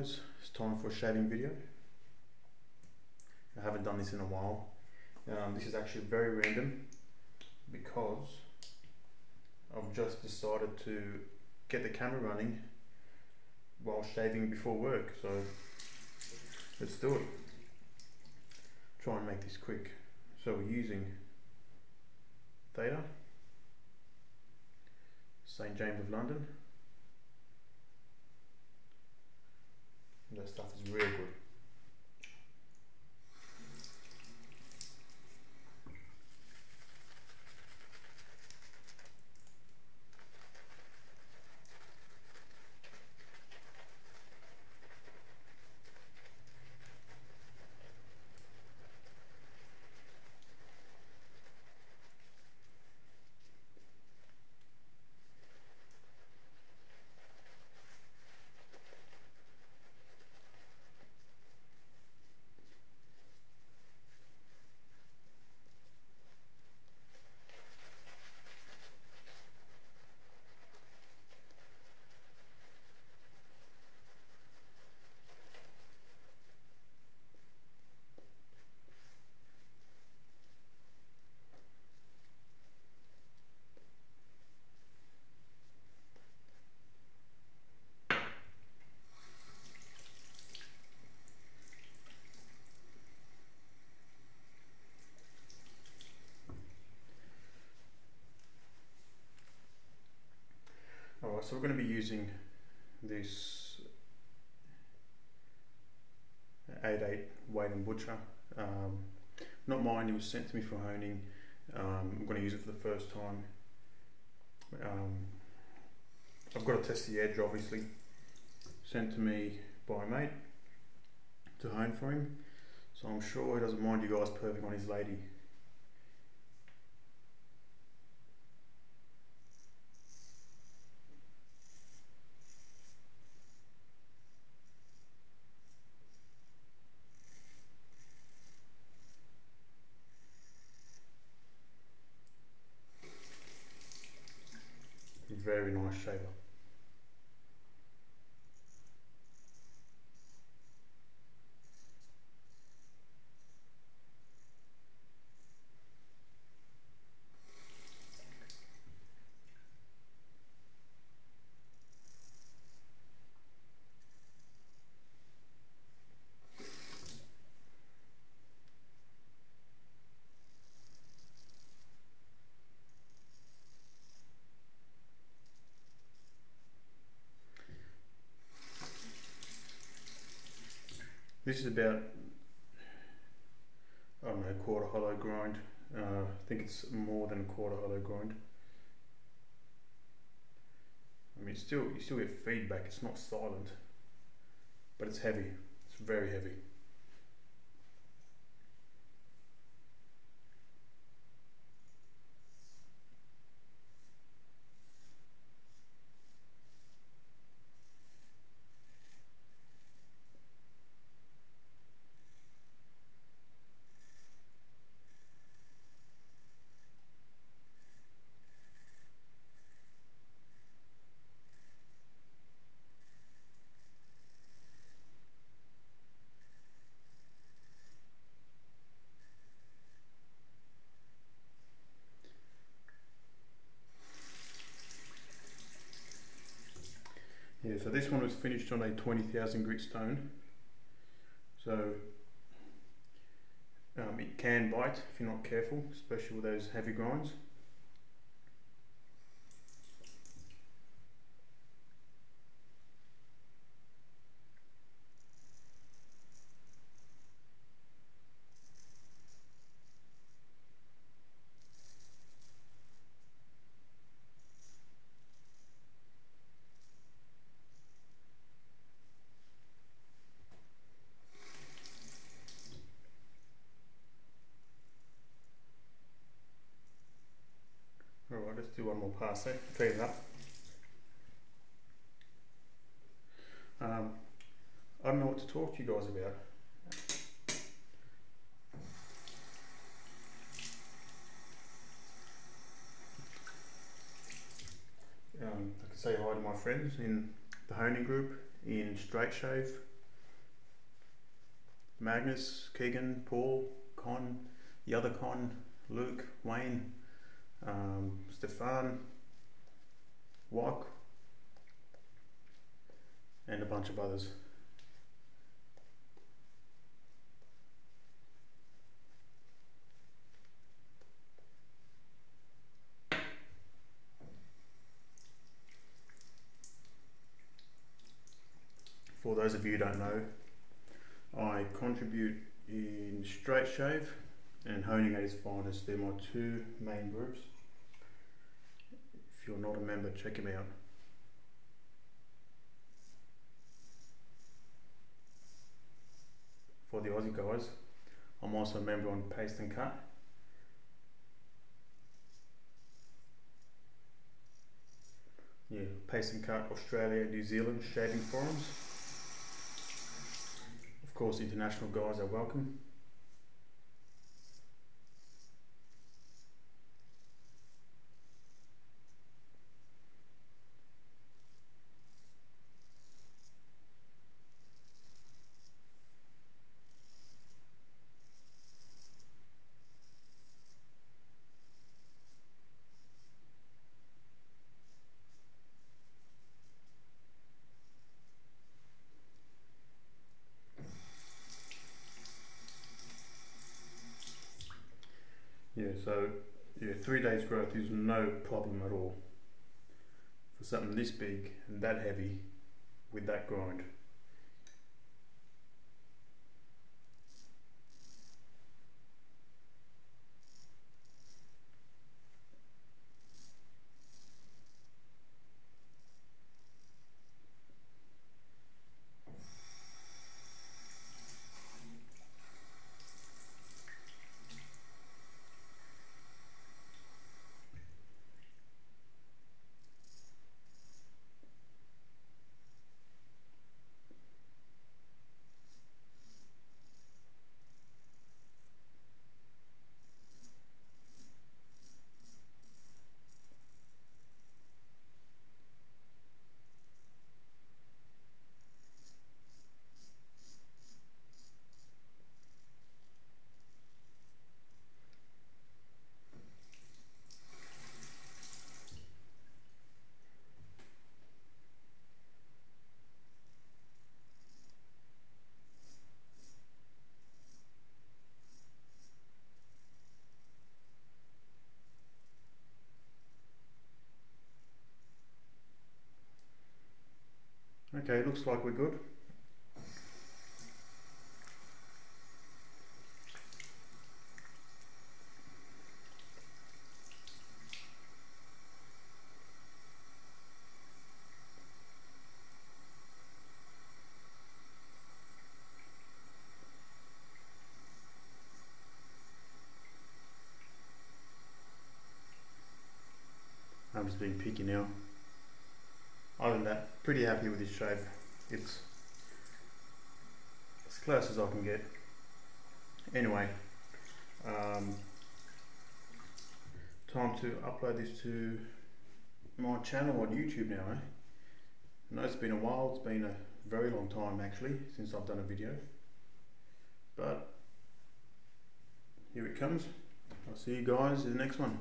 it's time for a shaving video. I haven't done this in a while. Um, this is actually very random because I've just decided to get the camera running while shaving before work. So let's do it. Try and make this quick. So we're using Theta, St James of London. That stuff is really good. So we're going to be using this 8.8 Wade and Butcher. Um, not mine, it was sent to me for honing. Um, I'm going to use it for the first time. Um, I've got to test the edge obviously. Sent to me by a mate to hone for him. So I'm sure he doesn't mind you guys perving on his lady. e não as. This is about, I don't know, quarter hollow grind. Uh, I think it's more than a quarter hollow grind. I mean, still, you still get feedback. It's not silent, but it's heavy. It's very heavy. Yeah, so this one was finished on a 20,000 grit stone. So um, it can bite if you're not careful, especially with those heavy grinds. Alright, let's do one more pass there, clean it up. Um, I don't know what to talk to you guys about. Um, I can say hi to my friends in the honing group in straight shave. Magnus, Keegan, Paul, Con, the other Con, Luke, Wayne, um, Stefan, Walk, and a bunch of others. For those of you who don't know, I contribute in straight shave and honing at its finest. They're my two main groups. If you're not a member, check them out. For the Aussie guys, I'm also a member on Paste and Cut. Yeah, Paste and Cut Australia, New Zealand shaving forums. Of course, international guys are welcome. Yeah, so yeah, three days growth is no problem at all for something this big and that heavy with that grind. Okay, looks like we're good. I'm just being picky now. Other than that, pretty happy with this shape. It's as close as I can get. Anyway, um, time to upload this to my channel on YouTube now. Eh? I know it's been a while, it's been a very long time actually since I've done a video. But here it comes. I'll see you guys in the next one.